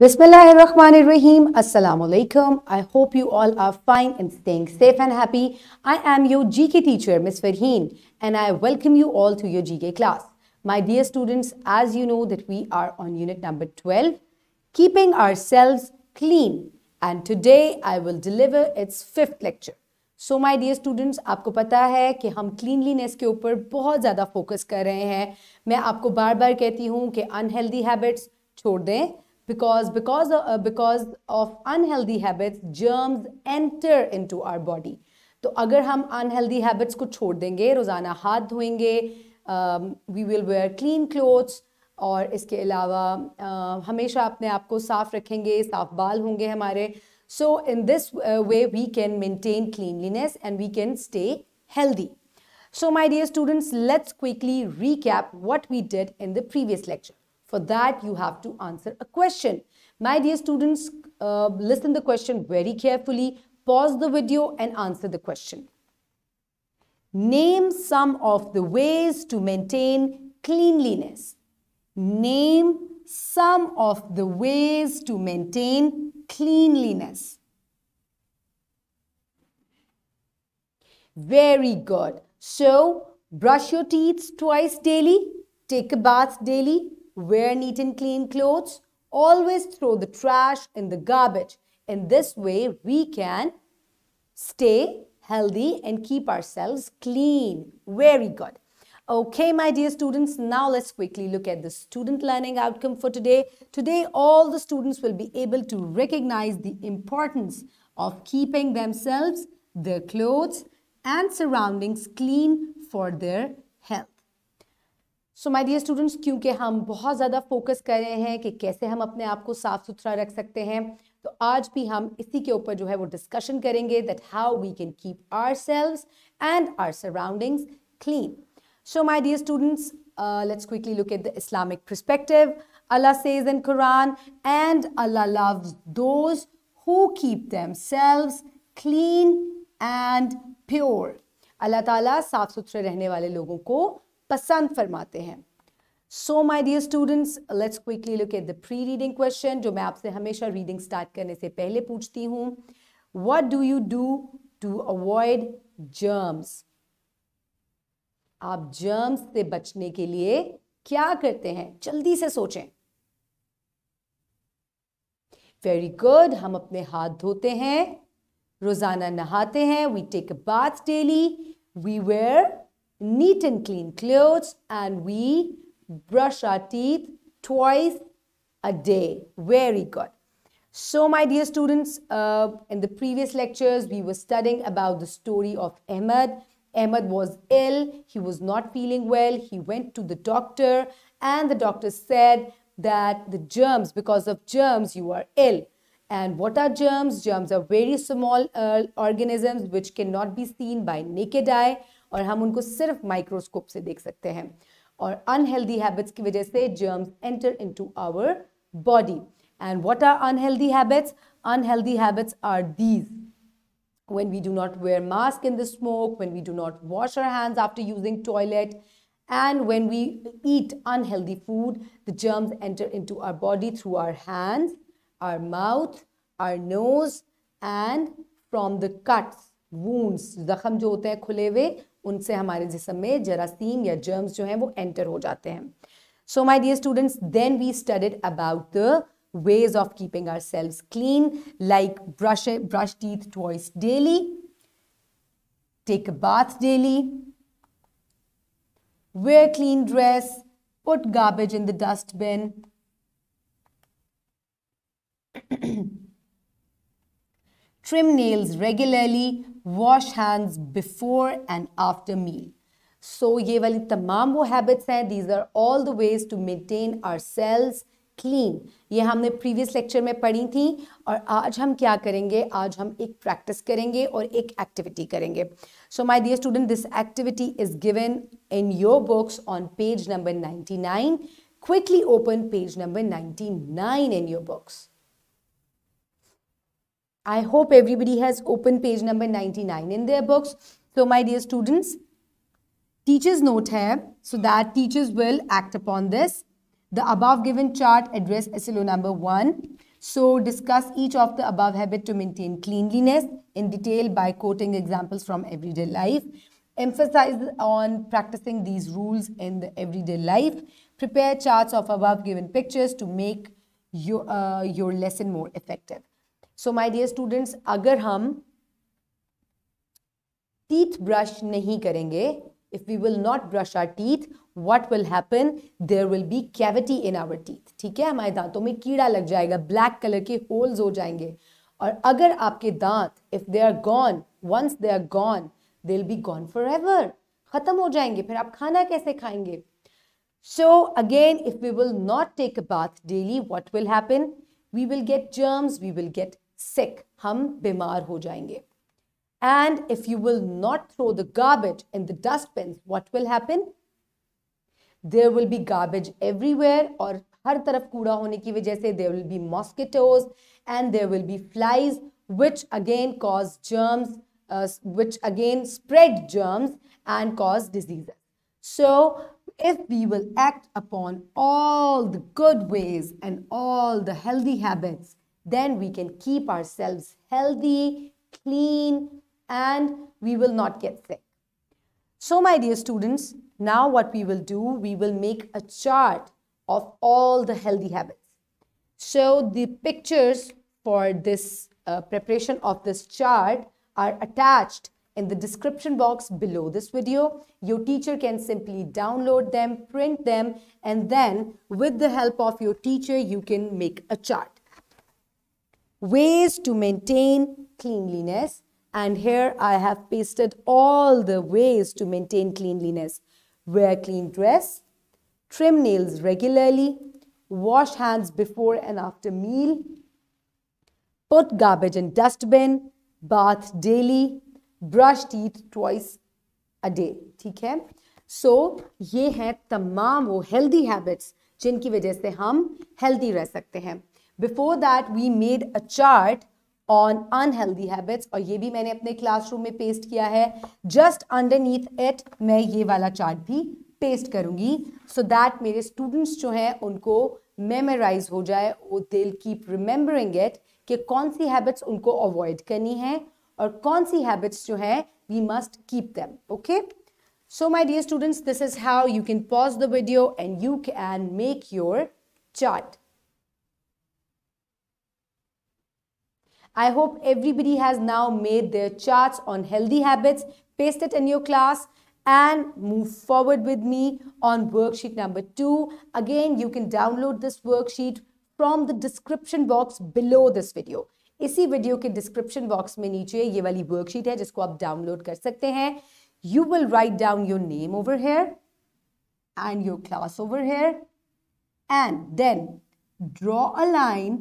Bismillahirrahmanirrahim. Assalamu alaikum. I hope you all are fine and staying safe and happy. I am your GK teacher, Ms. Farheen, and I welcome you all to your GK class. My dear students, as you know that we are on unit number 12, keeping ourselves clean. And today I will deliver its fifth lecture. So my dear students आपको पता है कि हम cleanliness के ऊपर बहुत ज़्यादा focus कर रहे हैं मैं आपको बार बार कहती हूँ कि अनहेल्दी हैबिट्स छोड़ दें because because uh, because of unhealthy habits germs enter into our body तो अगर हम अनहेल्दी हैबिट्स को छोड़ देंगे रोज़ाना हाथ धोएंगे we will where clean clothes और इसके अलावा uh, हमेशा अपने आप को साफ रखेंगे साफ बाल होंगे हमारे सो in this way we can maintain cleanliness and we can stay healthy So my dear students, let's quickly recap what we did in the previous lecture. For that, you have to answer a question. My dear students, uh, listen the question very carefully. Pause the video and answer the question. Name some of the ways to maintain cleanliness. Name some of the ways to maintain cleanliness. Very good. So, brush your teeth twice daily, take a bath daily, wear neat and clean clothes, always throw the trash in the garbage. In this way, we can stay healthy and keep ourselves clean. Very good. Okay, my dear students, now let's quickly look at the student learning outcome for today. Today, all the students will be able to recognize the importance of keeping themselves, their clothes, and surroundings clean for their health. So my dear students क्योंकि हम बहुत ज़्यादा focus कर रहे हैं कि कैसे हम अपने आप को साफ़ सुथरा रख सकते हैं तो आज भी हम इसी के ऊपर जो है वो डिस्कशन करेंगे that how we can keep ourselves and our surroundings clean so my dear students let's quickly look at the Islamic perspective. Allah says in Quran, and Allah loves those who keep themselves clean and pure. Allah Ta'ala साफ़ सुथरे रहने वाले लोगों को पसंद फरमाते हैं। So my dear students let's quickly look at the pre reading question जो मैं आपसे हमेशा रीडिंग स्टार्ट करने से पहले पूछती हूँ। What do you do to avoid germs आप जर्म्स से बचने के लिए क्या करते हैं? जल्दी से सोचें। वेरी गुड हम अपने हाथ धोते हैं, रोज़ाना नहाते हैं we take bath daily we wear neat and clean clothes and we brush our teeth twice a day. Very good. So, my dear students, uh, in the previous lectures, we were studying about the story of Ahmed. Ahmed was ill. He was not feeling well. He went to the doctor and the doctor said that the germs, because of germs, you are ill. And what are germs? Germs are very small uh, organisms which cannot be seen by naked eye और हम उनको सिर्फ़ microscope से देख सकते हैं। और unhealthy habits की वजह से germs enter into our body and what are unhealthy habits unhealthy habits are these when we do not wear mask in the smoke when we do not wash our hands after using toilet and when we eat unhealthy food the germs enter into our body through our hands our mouth our nose and from the cuts wounds जख्म जो होते हैं खुले हुए उनसे हमारे जिसम में जरासीम या जर्म्स जो हैं वो एंटर हो जाते हैं। So my dear students then we studied about the ways of keeping ourselves clean like brush brush teeth twice daily take bath daily wear clean dress put garbage in the dustbin trim nails regularly wash hands before and after meal so ये वाली तमाम वो habits हैं these are all the ways to maintain ourselves clean ये हमने previous lecture में पढ़ी थी और आज हम क्या करेंगे आज हम एक प्रैक्टिस करेंगे और एक एक्टिविटी करेंगे so my dear student this activity is given in your books on page number 99 quickly open page number 99 in your books I hope everybody has opened page number 99 in their books. So my dear students, teachers note here so that teachers will act upon this. The above given chart address SLO number 1 So discuss each of the above habit to maintain cleanliness in detail by quoting examples from everyday life. Emphasize on practicing these rules in the everyday life. Prepare charts of above given pictures to make your, uh, your lesson more effective. So my dear students अगर हम teeth brush नहीं करेंगे if we will not brush our teeth what will happen there will be cavity in our teeth ठीक है? हमारे दांतों में कीड़ा लग जाएगा ब्लैक कलर के होल्स हो जाएँगे। और अगर आपके दांत if they are gone once they are gone they be gone forever खत्म हो जाएँगे, फिर आप खाना कैसे खाएँगे? So again if we will not take a bath daily what will happen we will get germs we will get sick हम बीमार हो जाएंगे and if you will not throw the garbage in the dustbins, what will happen? There will be garbage everywhere or har taraf kuda hone ki wajah se there will be mosquitoes and there will be flies which again cause germs, uh, which again spread germs and cause diseases. So if we will act upon all the good ways and all the healthy habits, then we can keep ourselves healthy, clean, and we will not get sick. So my dear students, now what we will do, we will make a chart of all the healthy habits. So the pictures for this uh, preparation of this chart are attached in the description box below this video. Your teacher can simply download them, print them, and then with the help of your teacher, you can make a chart Ways to maintain cleanliness and here I have pasted all the ways to maintain cleanliness. Wear clean dress, trim nails regularly, wash hands before and after meal, put garbage in dustbin, bath daily, brush teeth twice a day. ठीक है सो so, ये हैं तमाम वो healthy habits जिनकी वजह से हम हेल्दी रह सकते हैं before that we made a chart on unhealthy habits और ये भी मैंने अपने क्लासरूम में पेस्ट किया है। जस्ट अंडरनीथ इट मैं ये वाला चार्ट भी पेस्ट करूँगी। सो so दैट मेरे स्टूडेंट्स जो हैं, उनको मेमोराइज हो जाए, वो दिल कीप रिमेंबरिंग इट कि कौन सी हैबिट्स उनको अवॉइड करनी है और कौन सी हैबिट्स जो है we must keep them okay so my dear students this is how you can pause the video and you can make your chart I hope everybody has now made their charts on healthy habits. Paste it in your class and move forward with me on worksheet number two. Again, you can download this worksheet from the description box below this video. इसी video के description box में नीचे ये वाली worksheet है जिसको आप download कर सकते हैं you will write down your name over here and your class over here and then draw a line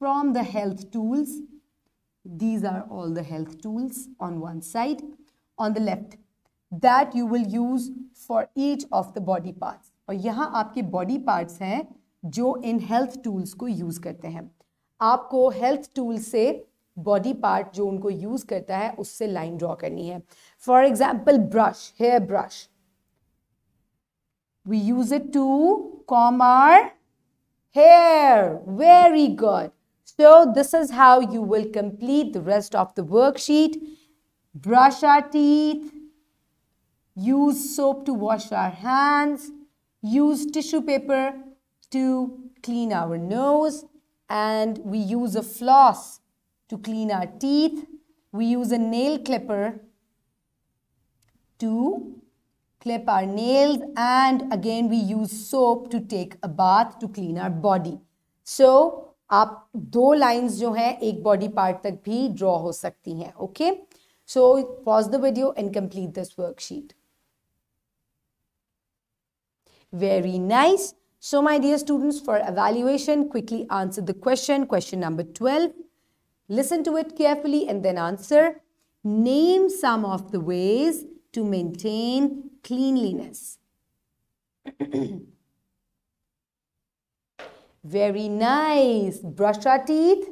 from the health tools these are all the health tools on one side. On the left, that you will use for each of the body parts. और यहाँ आपके body parts हैं जो इन health tools को use करते हैं आपको health tool से body part जो उनको use करता है उससे line draw करनी है For example, brush, hair brush. We use it to comb our hair. Very good. So this is how you will complete the rest of the worksheet. Brush our teeth, use soap to wash our hands, use tissue paper to clean our nose, and we use a floss to clean our teeth. We use a nail clipper to clip our nails and again we use soap to take a bath to clean our body. So आप दो lines जो हैं एक body part तक भी draw हो सकती हैं okay so pause the video and complete this worksheet very nice so my dear students for evaluation quickly answer the question question number twelve listen to it carefully and then answer name some of the ways to maintain cleanliness Very nice. Brush our teeth,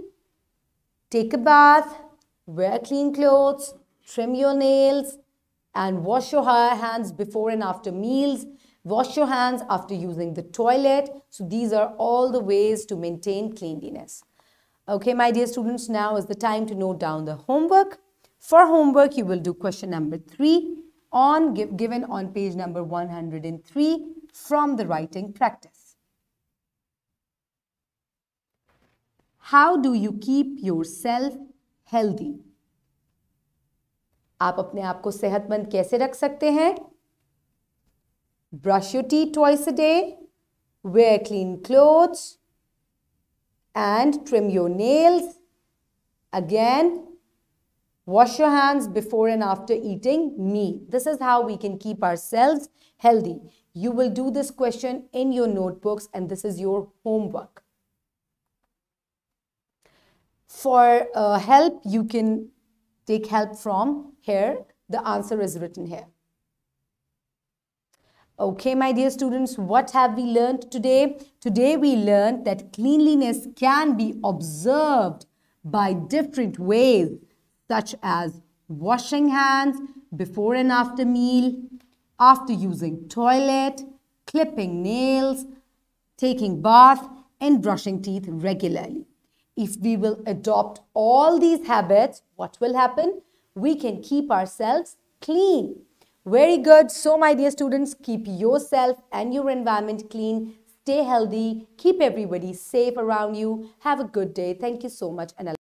take a bath, wear clean clothes, trim your nails, and wash your hands before and after meals. Wash your hands after using the toilet. So these are all the ways to maintain cleanliness. Okay, my dear students, now is the time to note down the homework. For homework, you will do question number three on give, given on page number 103 from the writing practice. How do you keep yourself healthy? आप अपने आप को सेहतमंद कैसे रख सकते हैं Brush your teeth twice a day, wear clean clothes, and trim your nails. Again, wash your hands before and after eating meat. This is how we can keep ourselves healthy. You will do this question in your notebooks and this is your homework. For uh, help, you can take help from here. The answer is written here. Okay, my dear students, what have we learned today? Today we learned that cleanliness can be observed by different ways, such as washing hands before and after meal, after using toilet, clipping nails, taking bath, and brushing teeth regularly. If we will adopt all these habits, what will happen? We can keep ourselves clean. Very good. So, my dear students, keep yourself and your environment clean. Stay healthy. Keep everybody safe around you. Have a good day. Thank you so much. And